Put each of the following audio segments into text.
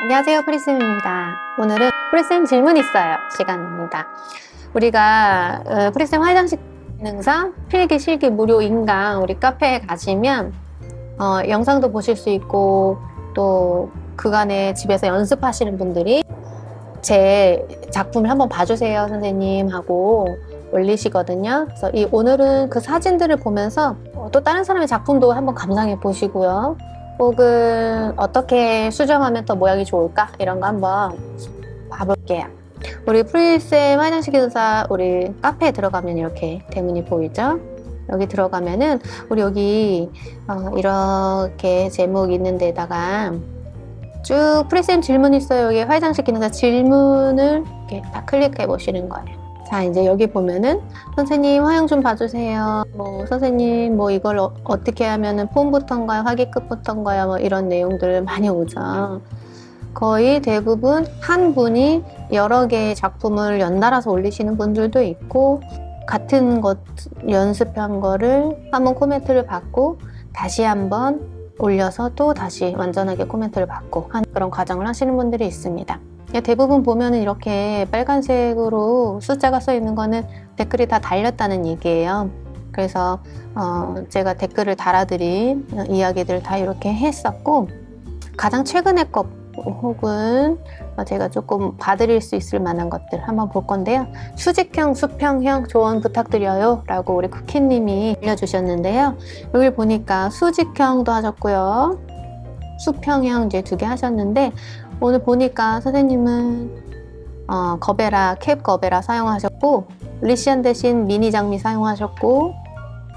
안녕하세요 프리쌤입니다. 오늘은 프리쌤 질문 있어요. 시간입니다. 우리가 어, 프리쌤 화훼장식기능사 필기 실기 무료 인강 우리 카페에 가시면 어, 영상도 보실 수 있고 또 그간에 집에서 연습하시는 분들이 제 작품을 한번 봐주세요 선생님 하고 올리시거든요. 그래서 이 오늘은 그 사진들을 보면서 어, 또 다른 사람의 작품도 한번 감상해 보시고요 혹은 어떻게 수정하면 더 모양이 좋을까? 이런 거 한번 봐볼게요. 우리 프리쌤 화장실 기도사 우리 카페에 들어가면 이렇게 대문이 보이죠? 여기 들어가면은 우리 여기 어, 이렇게 제목 있는 데다가 쭉 프리쌤 질문 있어요. 여기 화장실 기능사 질문을 이렇게 다 클릭해 보시는 거예요 자 이제 여기 보면은 선생님 화형 좀 봐주세요. 뭐 선생님 뭐 이걸 어, 떻게 하면은 폼부터인가요? 화기끝부터인가요? 뭐 이런 내용들 많이 오죠. 거의 대부분 한 분이 여러 개의 작품을 연달아서 올리시는 분들도 있고 같은 것 연습한 거를 한번 코멘트를 받고 다시 한번 올려서 또 다시 완전하게 코멘트를 받고 하는 그런 과정을 하시는 분들이 있습니다. 대부분 보면은 이렇게 빨간색으로 숫자가 써 있는 거는 댓글이 다 달렸다는 얘기예요. 그래서 어 제가 댓글을 달아드린 이야기들 다 이렇게 했었고 가장 최근에 것 혹은 제가 조금 봐드릴 수 있을 만한 것들 한번 볼 건데요. 수직형, 수평형 조언 부탁드려요 라고 우리 쿠키님이 알려주셨는데요. 여기 보니까 수직형도 하셨고요. 수평형 이제 두 개 하셨는데 오늘 보니까 선생님은 어, 거베라, 캡 거베라 사용하셨고 리시안 대신 미니 장미 사용하셨고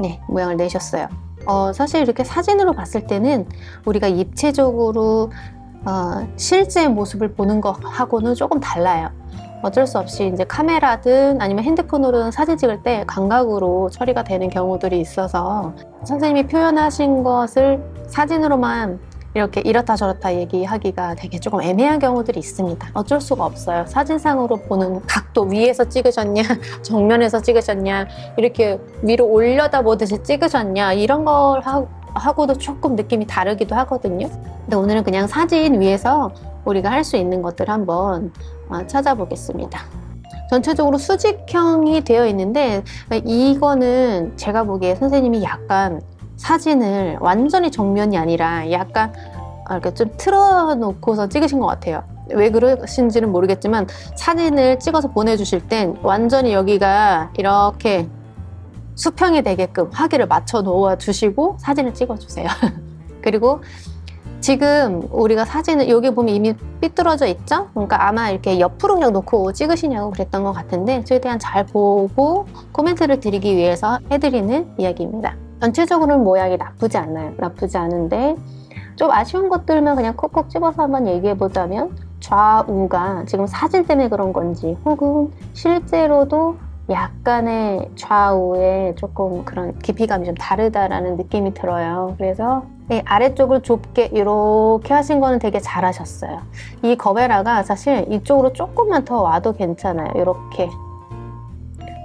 네, 모양을 내셨어요. 어, 사실 이렇게 사진으로 봤을 때는 우리가 입체적으로 어, 실제 모습을 보는 것하고는 조금 달라요. 어쩔 수 없이 이제 카메라든 아니면 핸드폰으로는 사진 찍을 때 감각으로 처리가 되는 경우들이 있어서 선생님이 표현하신 것을 사진으로만 이렇게 이렇다 저렇다 얘기하기가 되게 조금 애매한 경우들이 있습니다. 어쩔 수가 없어요. 사진상으로 보는 각도 위에서 찍으셨냐, 정면에서 찍으셨냐, 이렇게 위로 올려다 보듯이 찍으셨냐 이런 걸 하고 하고도 조금 느낌이 다르기도 하거든요. 근데 오늘은 그냥 사진 위에서 우리가 할 수 있는 것들 한번 어, 찾아보겠습니다. 전체적으로 수직형이 되어 있는데 이거는 제가 보기에 선생님이 약간 사진을 완전히 정면이 아니라 약간 이렇게 좀 틀어놓고서 찍으신 것 같아요. 왜 그러신지는 모르겠지만 사진을 찍어서 보내주실 땐 완전히 여기가 이렇게 수평이 되게끔 화기를 맞춰 놓아 주시고 사진을 찍어 주세요 그리고 지금 우리가 사진을 여기 보면 이미 삐뚤어져 있죠? 그러니까 아마 이렇게 옆으로 그냥 놓고 찍으시냐고 그랬던 것 같은데 최대한 잘 보고 코멘트를 드리기 위해서 해드리는 이야기입니다 전체적으로는 모양이 나쁘지 않아요 나쁘지 않은데 좀 아쉬운 것들만 그냥 콕콕 집어서 한번 얘기해 보자면 좌우가 지금 사진 때문에 그런 건지 혹은 실제로도 약간의 좌우에 조금 그런 깊이감이 좀 다르다라는 느낌이 들어요. 그래서 이 아래쪽을 좁게 이렇게 하신 거는 되게 잘하셨어요. 이 거베라가 사실 이쪽으로 조금만 더 와도 괜찮아요. 이렇게.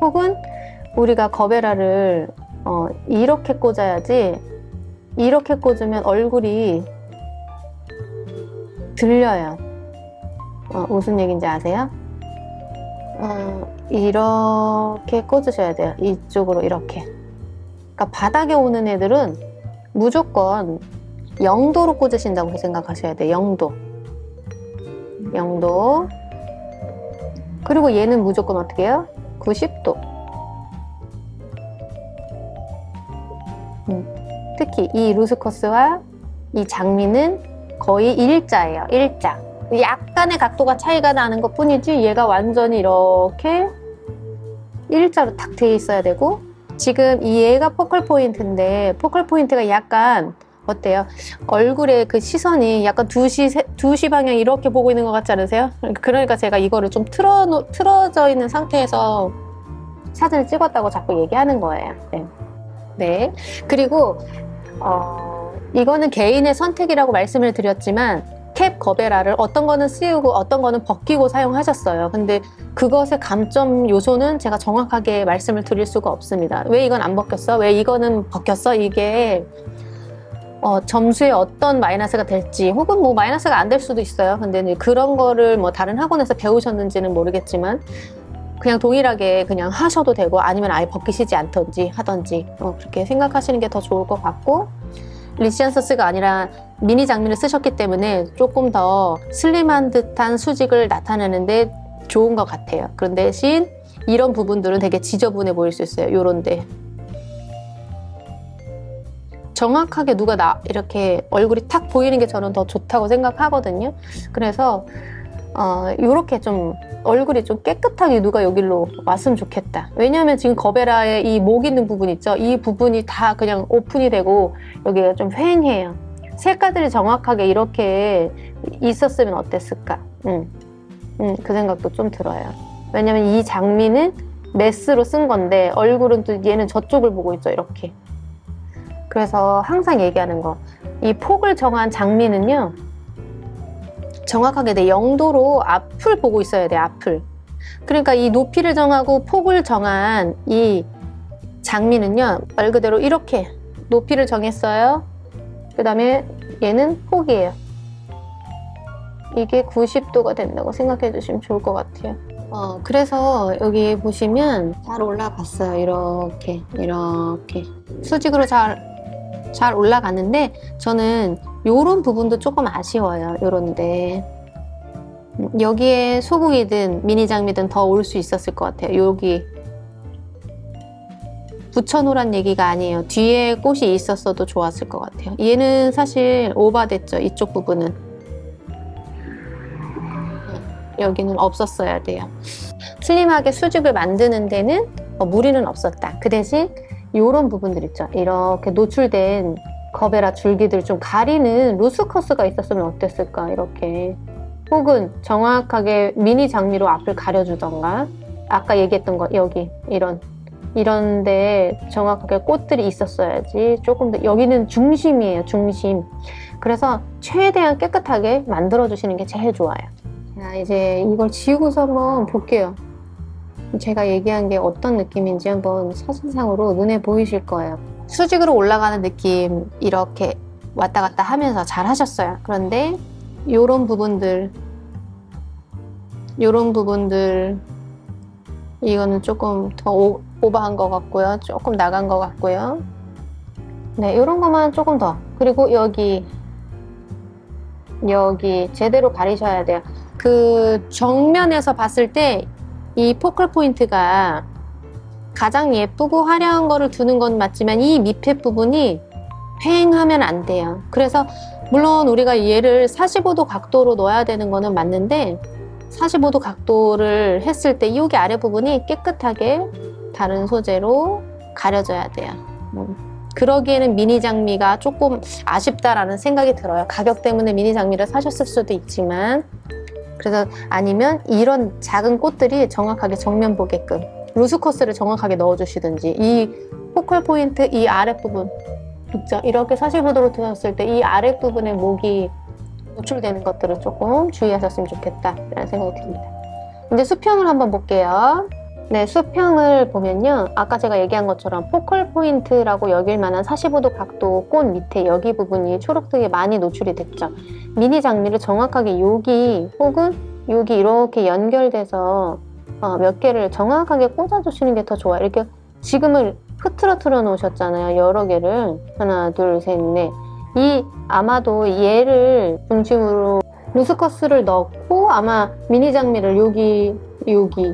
혹은 우리가 거베라를 어, 이렇게 꽂아야지 이렇게 꽂으면 얼굴이 들려요. 어, 무슨 얘기인지 아세요? 어, 이렇게 꽂으셔야 돼요. 이쪽으로 이렇게. 그러니까 바닥에 오는 애들은 무조건 0도로 꽂으신다고 생각하셔야 돼요. 0도. 0도. 그리고 얘는 무조건 어떻게 해요? 90도. 음. 특히 이 ruscus와 이 장미는 거의 일자예요. 일자. 약간의 각도가 차이가 나는 것 뿐이지 얘가 완전히 이렇게 일자로 탁돼 있어야 되고 지금 이 얘가 focal point인데 focal point가 약간 어때요? 얼굴에 그 시선이 약간 2시, 2시 방향 이렇게 보고 있는 것 같지 않으세요? 그러니까 제가 이거를 좀 틀어, 틀어져 있는 상태에서 사진을 찍었다고 자꾸 얘기하는 거예요. 네. 네. 그리고, 어, 이거는 개인의 선택이라고 말씀을 드렸지만, 캡 거베라를 어떤 거는 씌우고 어떤 거는 벗기고 사용하셨어요. 근데 그것의 감점 요소는 제가 정확하게 말씀을 드릴 수가 없습니다. 왜 이건 안 벗겼어? 왜 이거는 벗겼어? 이게 어, 점수에 어떤 마이너스가 될지 혹은 뭐 마이너스가 안 될 수도 있어요. 근데 그런 거를 뭐 다른 학원에서 배우셨는지는 모르겠지만 그냥 동일하게 그냥 하셔도 되고 아니면 아예 벗기시지 않던지 하던지 어, 그렇게 생각하시는 게 더 좋을 것 같고 리시안서스가 아니라 미니 장미를 쓰셨기 때문에 조금 더 슬림한 듯한 수직을 나타내는데 좋은 것 같아요. 그런 대신 이런 부분들은 되게 지저분해 보일 수 있어요. 요런데 정확하게 누가 나 이렇게 얼굴이 탁 보이는 게 저는 더 좋다고 생각하거든요. 그래서 어, 요렇게 좀 얼굴이 좀 깨끗하게 누가 여기로 왔으면 좋겠다. 왜냐하면 지금 거베라의 이 목 있는 부분 있죠? 이 부분이 다 그냥 오픈이 되고 여기가 좀 휑해요. 색깔들이 정확하게 이렇게 있었으면 어땠을까? 음, 음, 그 생각도 좀 들어요. 왜냐면 이 장미는 메스로 쓴 건데 얼굴은 또 얘는 저쪽을 보고 있죠, 이렇게. 그래서 항상 얘기하는 거. 이 폭을 정한 장미는요, 정확하게 내 영도로 앞을 보고 있어야 돼, 앞을. 그러니까 이 높이를 정하고 폭을 정한 이 장미는요, 말 그대로 이렇게 높이를 정했어요. 그 다음에 얘는 폭이에요. 이게 90도가 된다고 생각해 주시면 좋을 것 같아요. 어, 그래서 여기 보시면 잘 올라갔어요. 이렇게, 이렇게. 수직으로 잘, 잘 올라가는데 저는 요런 부분도 조금 아쉬워요. 요런데. 여기에 소국이든 미니 장미든 더 올 수 있었을 것 같아요. 여기 붙여놓으란 얘기가 아니에요. 뒤에 꽃이 있었어도 좋았을 것 같아요. 얘는 사실 오바됐죠. 이쪽 부분은. 여기는 없었어야 돼요. 슬림하게 수직을 만드는 데는 어, 무리는 없었다. 그 대신 이런 부분들 있죠. 이렇게 노출된 거베라 줄기들 좀 가리는 루스커스가 있었으면 어땠을까 이렇게. 혹은 정확하게 미니 장미로 앞을 가려주던가. 아까 얘기했던 거 여기 이런. 이런데 정확하게 꽃들이 있었어야지. 조금 더 여기는 중심이에요 중심. 그래서 최대한 깨끗하게 만들어 주시는 게 제일 좋아요. 자 이제 이걸 지우고서 한번 볼게요. 제가 얘기한 게 어떤 느낌인지 한번 사진상으로 눈에 보이실 거예요 수직으로 올라가는 느낌 이렇게 왔다 갔다 하면서 잘 하셨어요. 그런데 이런 부분들 이런 부분들 이거는 조금 더 오, 오버한 것 같고요. 조금 나간 것 같고요. 네, 이런 것만 조금 더. 그리고 여기 여기 제대로 가리셔야 돼요. 그 정면에서 봤을 때 이 포컬 포인트가 가장 예쁘고 화려한 거를 두는 건 맞지만 이 밑에 부분이 휑하면 안 돼요. 그래서 물론 우리가 얘를 45도 각도로 넣어야 되는 거는 맞는데 45도 각도를 했을 때 여기 아래 부분이 깨끗하게 다른 소재로 가려져야 돼요. 음. 그러기에는 미니 장미가 조금 아쉽다라는 생각이 들어요. 가격 때문에 미니 장미를 사셨을 수도 있지만 그래서 아니면 이런 작은 꽃들이 정확하게 정면 보게끔 루스커스를 정확하게 넣어주시든지 이 포컬 포인트 이 아랫부분 있죠? 이렇게 45도로 드셨을 때 이 아랫부분의 목이 노출되는 것들을 조금 주의하셨으면 좋겠다 라는 생각이 듭니다. 이제 수평을 한번 볼게요. 네, 수평을 보면요. 아까 제가 얘기한 것처럼 focal point라고 여길 만한 45도 각도 꽃 밑에 여기 부분이 초록색이 많이 노출이 됐죠. 미니 장미를 정확하게 여기 혹은 여기 이렇게 연결돼서 어, 몇 개를 정확하게 꽂아주시는 게 더 좋아요. 이렇게 지금은 흐트러트려 놓으셨잖아요. 여러 개를. 하나, 둘, 셋, 넷. 이 아마도 얘를 중심으로 ruscus를 넣고 아마 미니 장미를 여기, 여기,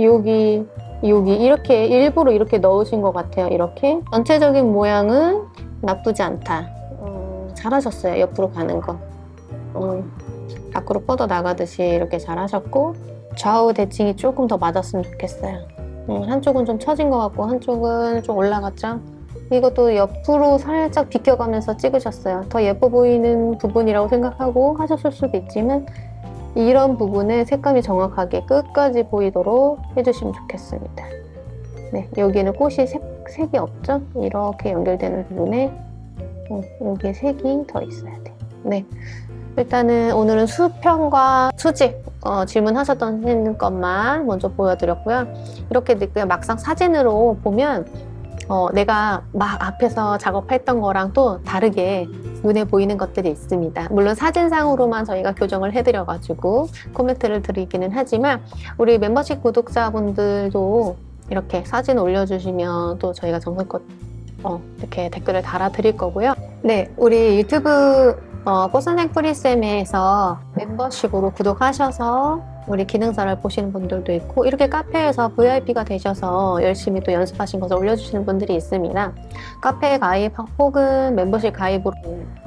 여기, 여기 이렇게 일부러 이렇게 넣으신 것 같아요. 이렇게. 전체적인 모양은 나쁘지 않다. 어, 잘하셨어요. 옆으로 가는 거. 어, 밖으로 뻗어 나가듯이 이렇게 잘하셨고 좌우 대칭이 조금 더 맞았으면 좋겠어요. 음, 한쪽은 좀 처진 것 같고 한쪽은 좀 올라갔죠? 이것도 옆으로 살짝 비껴가면서 찍으셨어요. 더 예뻐 보이는 부분이라고 생각하고 하셨을 수도 있지만 이런 부분에 색감이 정확하게 끝까지 보이도록 해주시면 좋겠습니다. 네, 여기는 꽃이 색, 색이 없죠? 이렇게 연결되는 부분에 음, 여기에 색이 더 있어야 돼. 네, 일단은 오늘은 수평과 수직 어, 질문하셨던 것만 먼저 보여드렸고요. 이렇게 그냥 막상 사진으로 보면 어, 내가 막 앞에서 작업했던 거랑 또 다르게 눈에 보이는 것들이 있습니다. 물론 사진상으로만 저희가 교정을 해드려가지고 코멘트를 드리기는 하지만 우리 멤버십 구독자분들도 이렇게 사진 올려주시면 또 저희가 정성껏 어, 이렇게 댓글을 달아드릴 거고요. 네, 우리 유튜브 어, 꽃선생 프리쌤에서 멤버십으로 구독하셔서 우리 기능사를 보시는 분들도 있고 이렇게 카페에서 VIP가 되셔서 열심히 또 연습하신 것을 올려주시는 분들이 있습니다. 카페 가입 혹은 멤버십 가입으로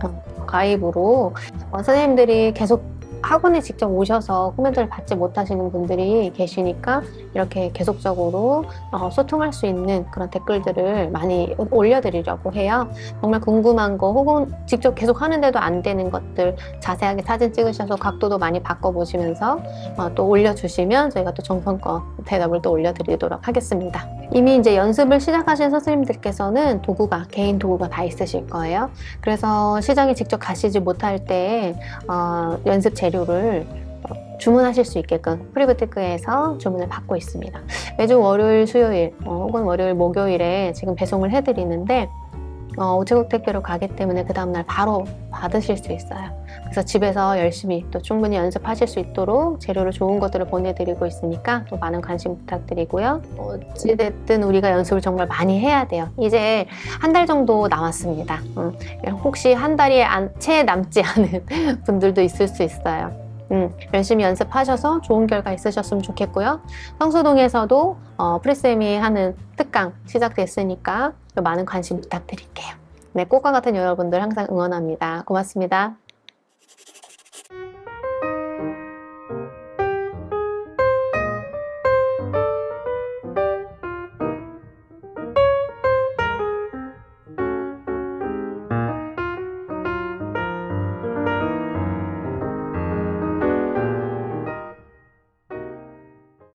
어, 가입으로 어, 선생님들이 계속 학원에 직접 오셔서 코멘트를 받지 못하시는 분들이 계시니까 이렇게 계속적으로 어, 소통할 수 있는 그런 댓글들을 많이 올려드리려고 해요. 정말 궁금한 거 혹은 직접 계속 하는데도 안 되는 것들 자세하게 사진 찍으셔서 각도도 많이 바꿔보시면서 어, 또 올려주시면 저희가 또 정성껏 대답을 또 올려드리도록 하겠습니다. 이미 이제 연습을 시작하신 선생님들께서는 도구가 개인 도구가 다 있으실 거예요. 그래서 시장에 직접 가시지 못할 때 어, 연습 재료를 어, 주문하실 수 있게끔 프리브테크에서 주문을 받고 있습니다. 매주 월요일, 수요일 어, 혹은 월요일, 목요일에 지금 배송을 해드리는데 어, 우체국 택배로 가기 때문에 그 다음날 바로 받으실 수 있어요. 그래서 집에서 열심히 또 충분히 연습하실 수 있도록 재료를 좋은 것들을 보내드리고 있으니까 또 많은 관심 부탁드리고요. 어찌됐든 우리가 연습을 정말 많이 해야 돼요. 이제 한 달 정도 남았습니다. 음, 혹시 한 달이 안, 채 남지 않은 분들도 있을 수 있어요. 음, 열심히 연습하셔서 좋은 결과 있으셨으면 좋겠고요. 황소동에서도 어, 프리쌤이 하는 특강 시작됐으니까 많은 관심 부탁드릴게요. 네, 꽃과 같은 여러분들 항상 응원합니다. 고맙습니다.